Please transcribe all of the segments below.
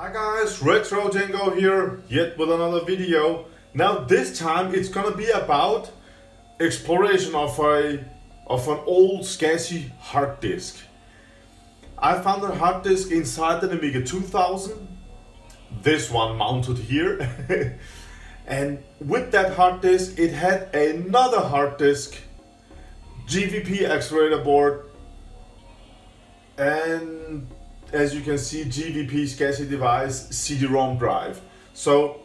Hi guys, Retro Cengo here, yet with another video. Now this time it's gonna be about exploration of a of an old SCSI hard disk. I found a hard disk inside the Amiga 2000, this one mounted here. and with that hard disk it had another hard disk, GVP accelerator board and as you can see, GVP SCSI device CD-ROM drive. So,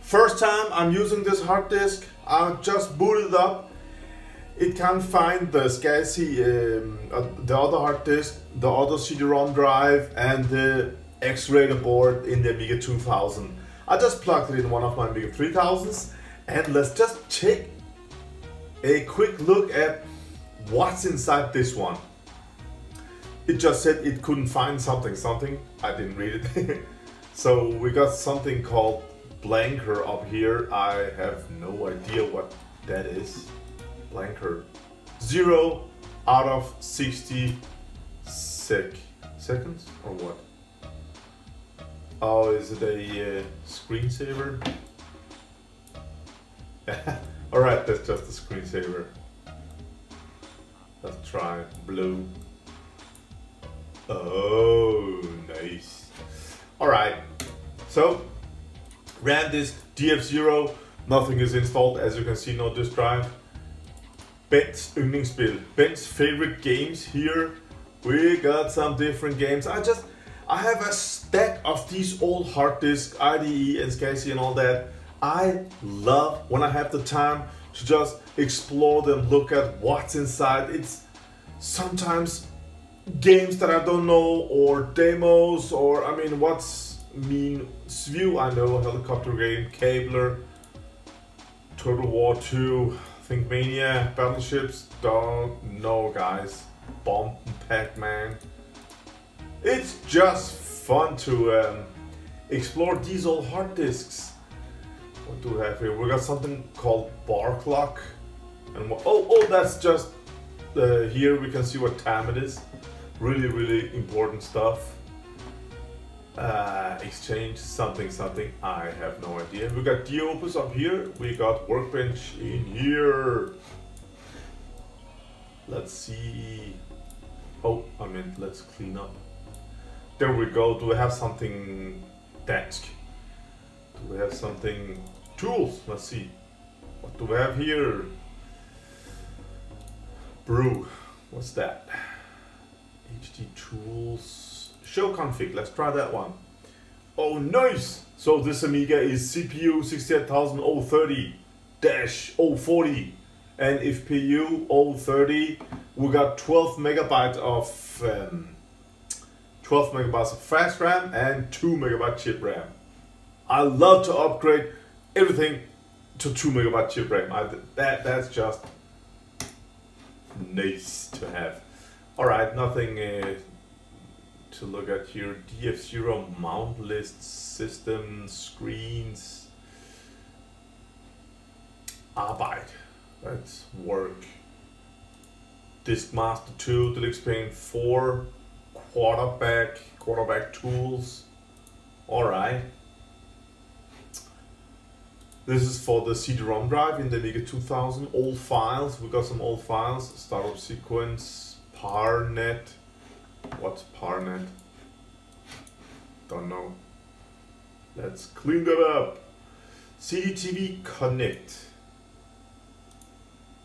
first time I'm using this hard disk, I just booted up. It can't find the SCSI, um, uh, the other hard disk, the other CD-ROM drive, and the X-Rater board in the Amiga 2000. I just plugged it in one of my Amiga 3000s, and let's just take a quick look at what's inside this one it just said it couldn't find something something. I didn't read it. so we got something called blanker up here. I have no idea what that is. Blanker. Zero out of 60 sec seconds or what? Oh, is it a uh, screensaver? Alright, that's just a screensaver. Let's try blue. Oh, nice. All right, so ran disk DF0, nothing is installed. As you can see, no disk drive. Bent's yndlingsspil, Bent's favorite games here. We got some different games. I just, I have a stack of these old hard disk, IDE and SCSI and all that. I love when I have the time to just explore them, look at what's inside. It's sometimes games that I don't know or demos or I mean what's mean View. I know helicopter game Cabler Total War 2 Think Mania Battleships don't know guys. Bomb Pac-Man it's just fun to um, explore these old hard disks. What do we have here? We got something called bar clock and oh oh that's just uh, here we can see what time it is really, really important stuff. Uh, exchange something, something, I have no idea. We got the Opus up here, we got Workbench in here. Let's see. Oh, I mean, let's clean up. There we go. Do we have something desk? Do we have something tools? Let's see. What do we have here? Brew. What's that? HD tools, show config, let's try that one. Oh, nice! So this Amiga is CPU 68030-040 and FPU 030, we got 12 megabytes of um, 12 megabytes of fast RAM and 2 megabyte chip RAM. I love to upgrade everything to 2 megabyte chip RAM. I, that, that's just nice to have. Alright, nothing uh, to look at here. DF0 mount list system screens. Arbeit. That's work. Diskmaster 2, Deluxe Paint 4, quarterback, quarterback tools. Alright. This is for the CD-ROM drive in the Amiga 2000. Old files, we got some old files. Startup sequence, Parnet. What's Parnet? Don't know. Let's clean that up. CDTV Connect.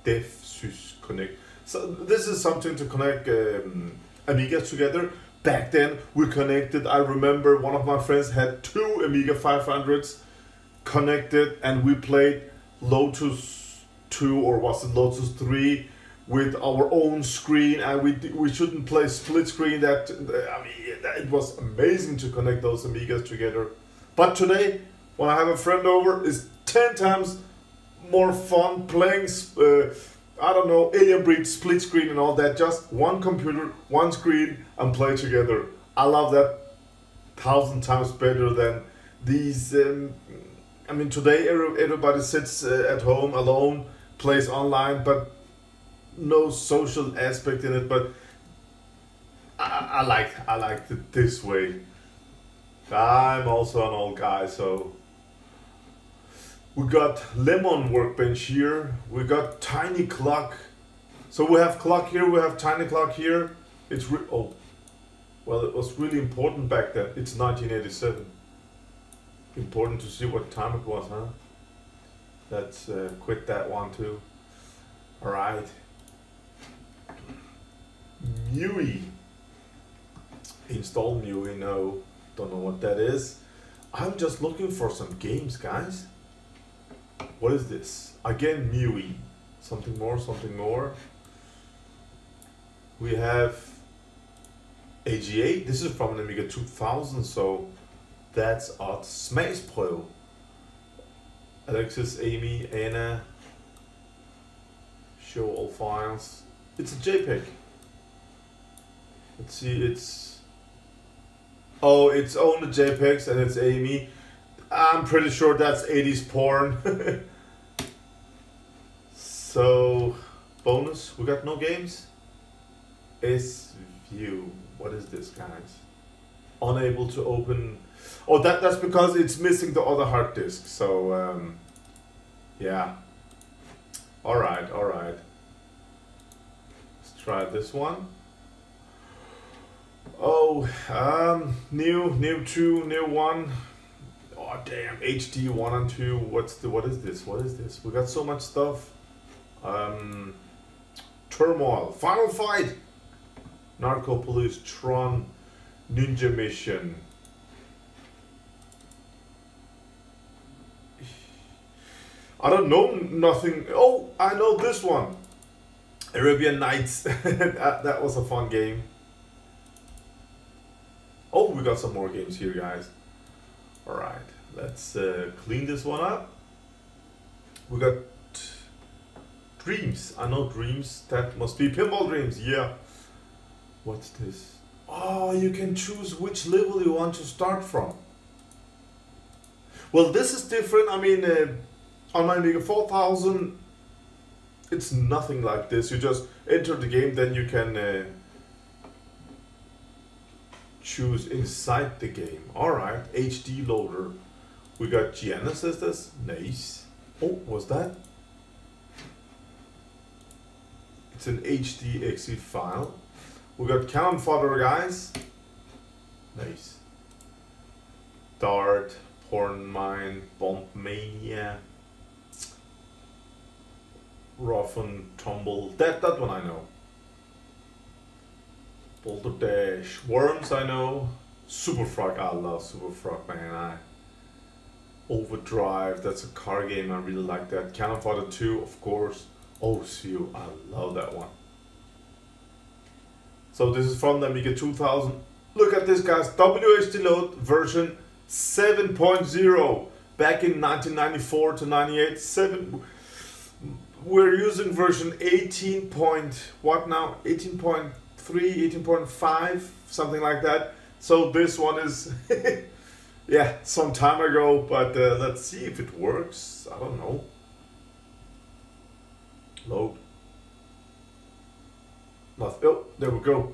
DevSys Connect. So this is something to connect um, Amigas together. Back then we connected, I remember one of my friends had two Amiga 500s connected and we played Lotus 2 or was it Lotus 3 with our own screen and we we shouldn't play split screen that I mean it was amazing to connect those Amigas together. But today when I have a friend over it's 10 times more fun playing uh, I don't know Alien Breed split screen and all that just one computer one screen and play together. I love that thousand times better than these um, I mean today everybody sits uh, at home alone plays online but no social aspect in it, but I, I like I like it this way. I'm also an old guy, so we got lemon workbench here. We got tiny clock. So we have clock here. We have tiny clock here. It's re- oh, well, it was really important back then. It's 1987. Important to see what time it was, huh? Let's uh, quit that one too. All right. MUI. Install MUI. No, don't know what that is. I'm just looking for some games, guys. What is this? Again, MUI. Something more, something more. We have AGA. This is from an Amiga 2000, so that's odd. Smagsprøve. Alexis, Amy, Anna. Show all files. It's a JPEG. Let's see, it's... Oh, it's only JPEGs and it's Amy. I'm pretty sure that's 80s porn. so, bonus, we got no games. S view. What is this, guys? Unable to open. Oh, that that's because it's missing the other hard disk. So, um, yeah. All right, all right. Let's try this one. Oh, um, new, new two, new one. Oh damn, HD one and two. What's the? What is this? What is this? We got so much stuff. Um, turmoil, final fight. Narco Police, Tron, Ninja Mission. I don't know nothing. Oh, I know this one. Arabian Nights. that, that was a fun game. We got some more games here, guys. Alright, let's uh, clean this one up. We got Dreams. I know Dreams. That must be Pinball Dreams. Yeah. What's this? Oh, you can choose which level you want to start from. Well, this is different. I mean, uh, on my Amiga 4000, it's nothing like this. You just enter the game, then you can uh, choose inside the game. Alright, HD loader. We got Genesis, nice. Oh, was that? It's an HD exe file. We got Cannon Fodder, guys. Nice. Dart, Porn Mine, Bomb Mania. Rough and Tumble. That, that one I know. Boulder Dash. Worms I know. Super Frog. I love Super Frog, man. I Overdrive. That's a car game. I really like that. Cannon Fodder 2, of course. OCU. I love that one. So this is from the Amiga 2000. Look at this, guys. WHD load version 7.0 back in 1994 to 98. Seven. We're using version 18. Point, what now? 18.3, 18.5, something like that. So this one is, yeah, some time ago. But uh, let's see if it works. I don't know. Load. Nothing. Oh, there we go.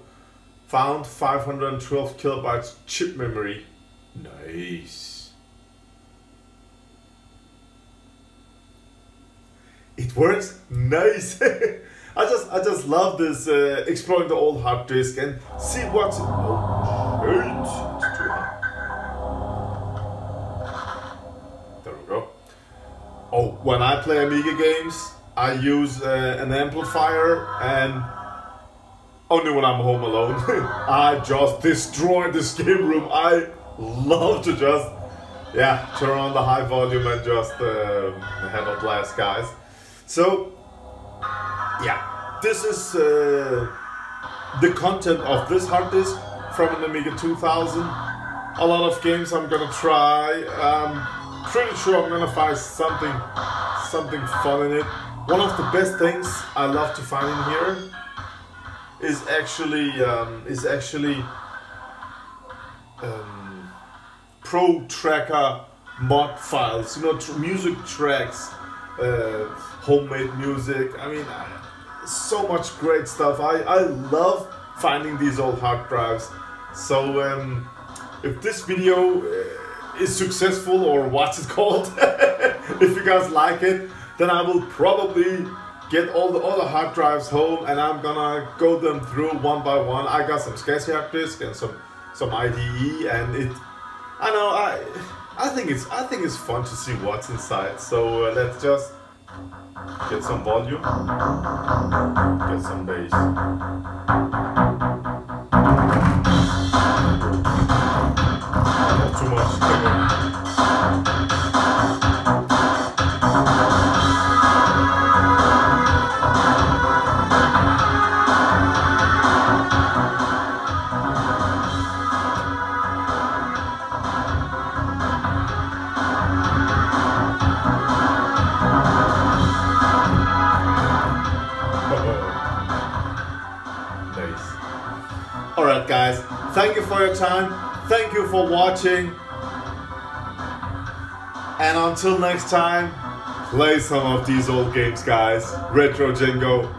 Found 512 kilobytes chip memory. Nice. It works. Nice. I just I just love this uh, exploring the old hard disk and see what's. Oh shit! There we go. Oh, when I play Amiga games, I use uh, an amplifier and only when I'm home alone. I just destroy this game room. I love to just, yeah, turn on the high volume and just uh, have a blast, guys. So, yeah, this is uh, the content of this hard disk from an Amiga 2000. A lot of games I'm gonna try. I'm pretty sure I'm gonna find something, something fun in it. One of the best things I love to find in here is actually um, is actually um, pro tracker mod files. You know, tr music tracks, uh, homemade music. I mean, so much great stuff. I I love finding these old hard drives. So um, if this video uh, is successful or what's it called, if you guys like it, then I will probably get all the other hard drives home and I'm gonna go them through one by one. I got some SCSI hard disk and some some IDE and it I know I I think it's I think it's fun to see what's inside. So uh, let's just get some volume, get some bass. Guys, thank you for your time. Thank you for watching. And until next time, play some of these old games guys. Retro Cengo